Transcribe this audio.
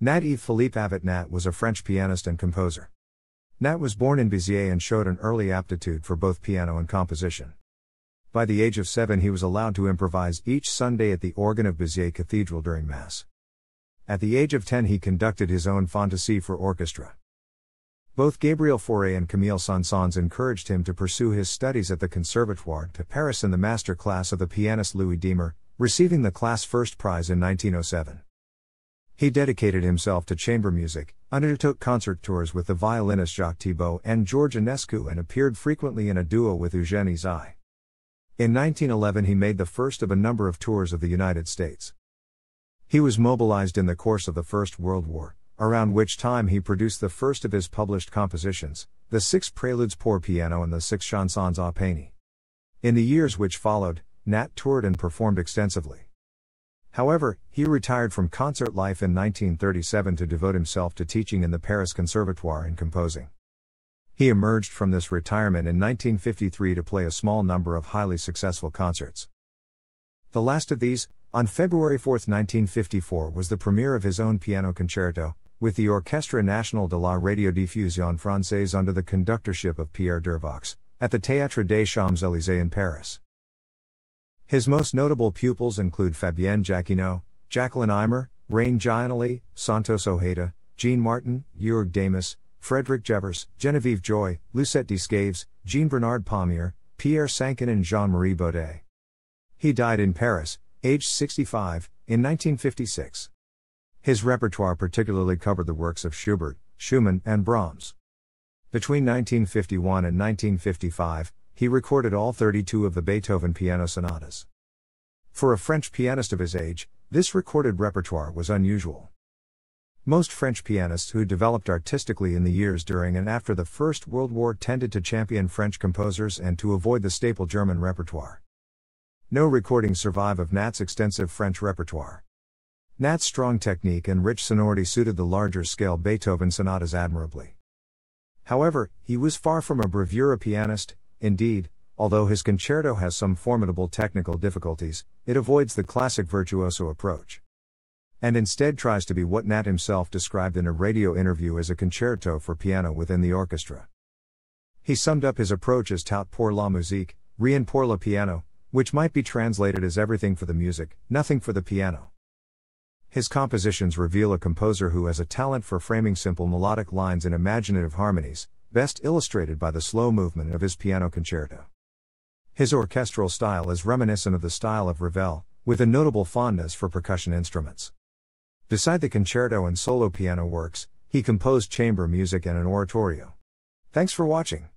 Nat Yves Philippe Avit Nat was a French pianist and composer. Nat was born in Béziers and showed an early aptitude for both piano and composition. By the age of seven, he was allowed to improvise each Sunday at the organ of Béziers Cathedral during Mass. At the age of 10, he conducted his own fantaisie for orchestra. Both Gabriel Fauré and Camille Saint-Saëns encouraged him to pursue his studies at the Conservatoire de Paris in the master class of the pianist Louis Diémer, receiving the class first prize in 1907. He dedicated himself to chamber music, undertook concert tours with the violinist Jacques Thibaud and George Enescu, and appeared frequently in a duo with Eugène Ysaÿe. In 1911, he made the first of a number of tours of the United States. He was mobilized in the course of the First World War, around which time he produced the first of his published compositions, the six preludes pour piano and the six chansons à piano. In the years which followed, Nat toured and performed extensively. However, he retired from concert life in 1937 to devote himself to teaching in the Paris Conservatoire and composing. He emerged from this retirement in 1953 to play a small number of highly successful concerts. The last of these, on February 4, 1954, was the premiere of his own piano concerto, with the Orchestre National de la Radiodiffusion Française under the conductorship of Pierre Dervaux, at the Théâtre des Champs-Élysées in Paris. His most notable pupils include Fabienne Jacquinot, Jacqueline Eymar, Reine Gianoli, Santos Ojeda, Jean Martin, Jörg Demus, Frederick Gevers, Genevieve Joy, Lucette Descaves, Jean Bernard Pommier, Pierre Sancan, and Jean Marie Baudet. He died in Paris, aged 65, in 1956. His repertoire particularly covered the works of Schubert, Schumann, and Brahms. Between 1951 and 1955, he recorded all 32 of the Beethoven piano sonatas. For a French pianist of his age, this recorded repertoire was unusual. Most French pianists who developed artistically in the years during and after the First World War tended to champion French composers and to avoid the staple German repertoire. No recordings survive of Nat's extensive French repertoire. Nat's strong technique and rich sonority suited the larger scale Beethoven sonatas admirably. However, he was far from a bravura pianist, Indeed, although his concerto has some formidable technical difficulties, it avoids the classic virtuoso approach. And instead tries to be what Nat himself described in a radio interview as a concerto for piano within the orchestra. He summed up his approach as tout pour la musique, rien pour le piano, which might be translated as everything for the music, nothing for the piano. His compositions reveal a composer who has a talent for framing simple melodic lines in imaginative harmonies, best illustrated by the slow movement of his piano concerto. His orchestral style is reminiscent of the style of Ravel, with a notable fondness for percussion instruments. Beside the concerto and solo piano works, he composed chamber music and an oratorio. Thanks for watching.